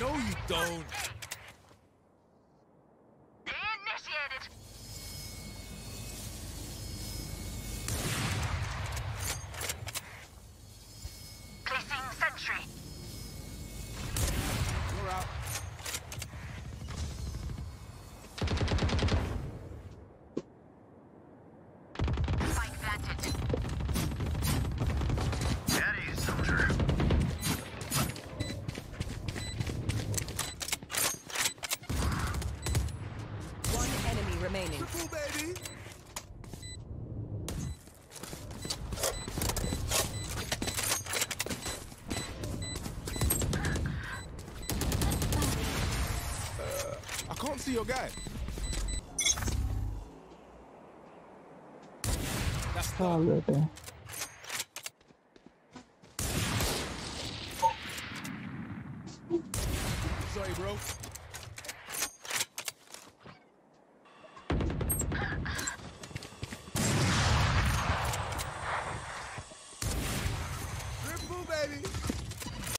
No, you don't. Remaining. Triple, baby. Uh, I can't see your guy. That's All done. there. Sorry, bro. Bull, baby.